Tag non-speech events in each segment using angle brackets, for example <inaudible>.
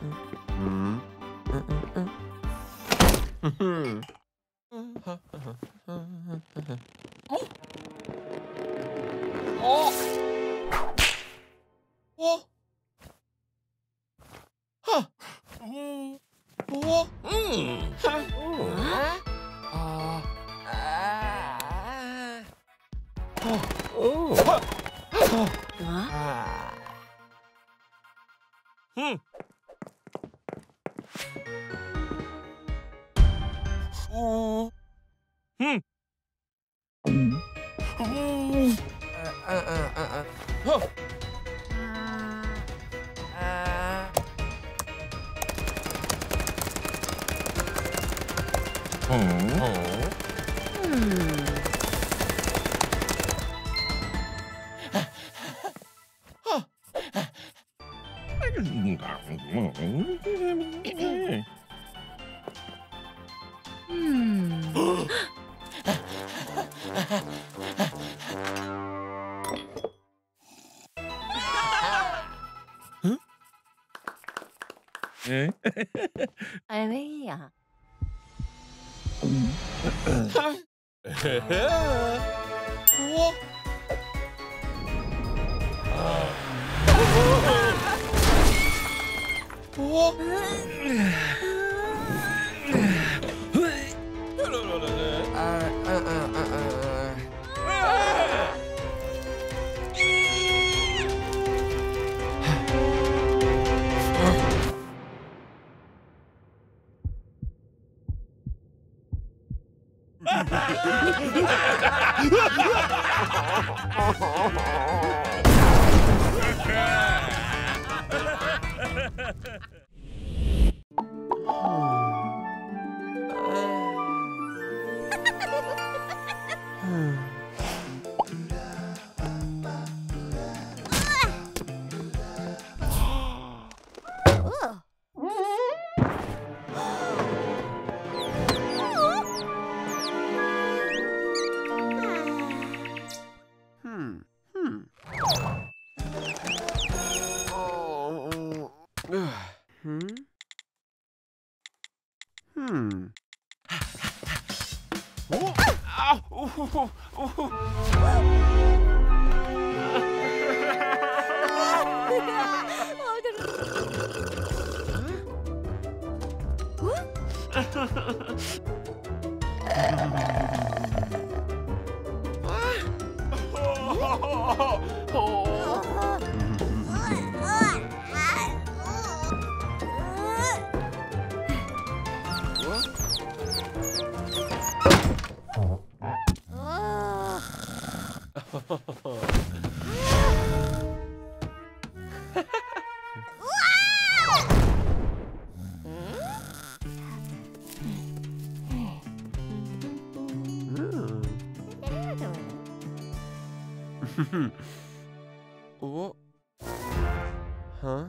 mmm Ah. 呀！我。Hmm. <laughs> oh. <laughs> Huh?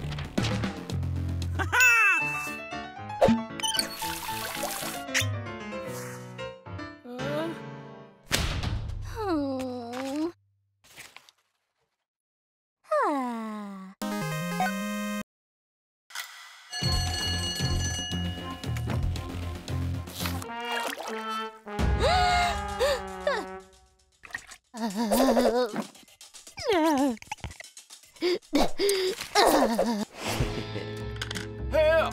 아. 헤어!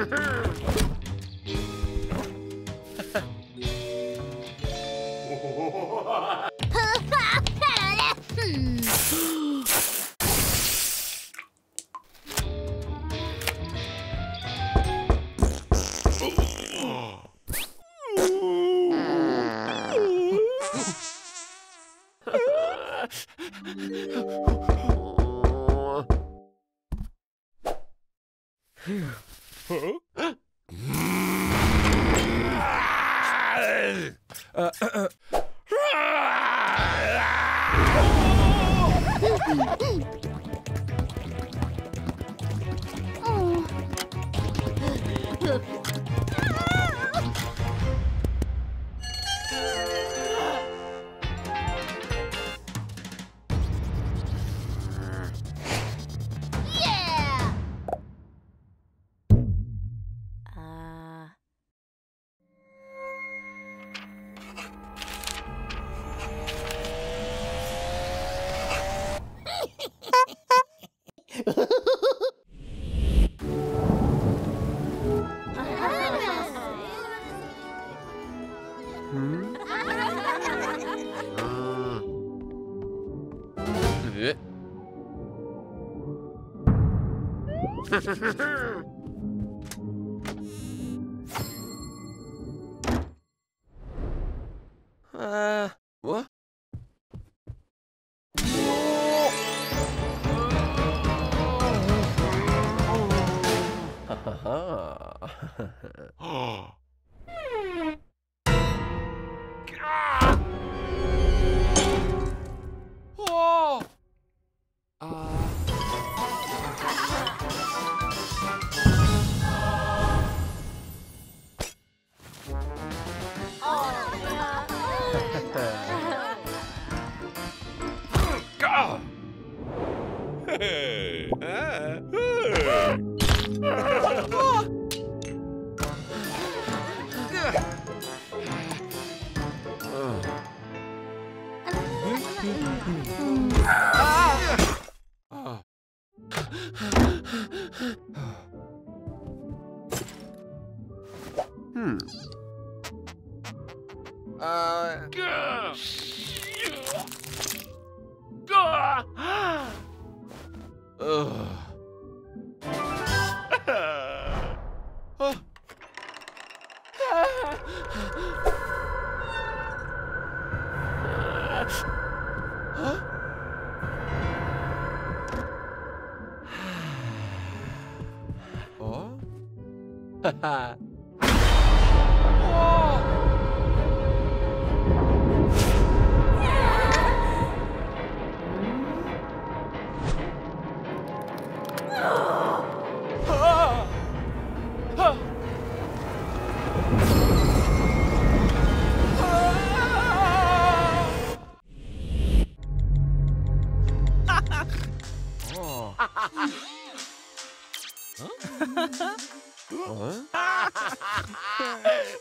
<laughs> <laughs> Yeah. Uh. Hmm? Eh. <laughs> Uh, Ha ha Hmm. Uh. Ugh. Ah. Oh. <laughs> Huh? <laughs> Huh? <laughs>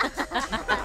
<laughs> What?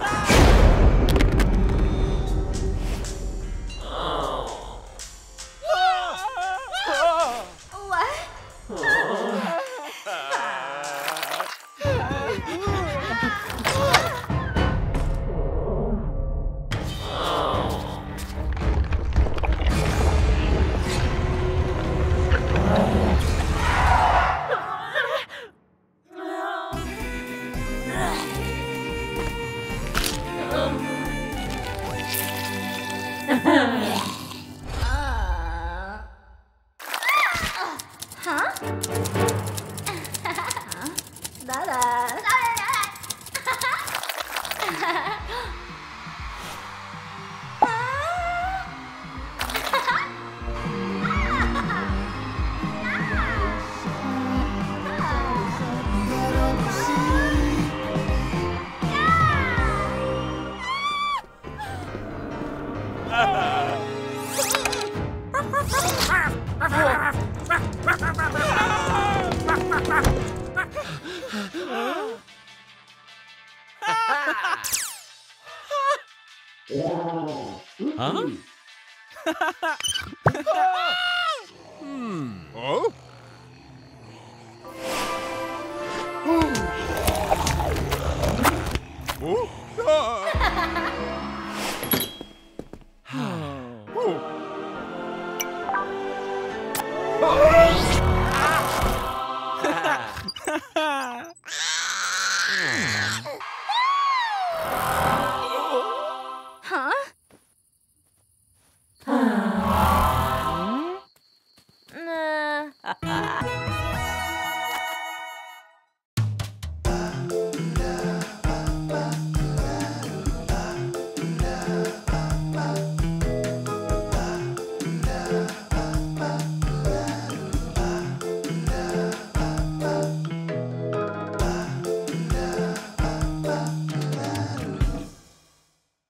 어? 음. 어? 어? 어?